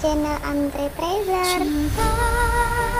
channel Andre Treasure. Cinta